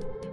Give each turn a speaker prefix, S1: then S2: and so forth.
S1: you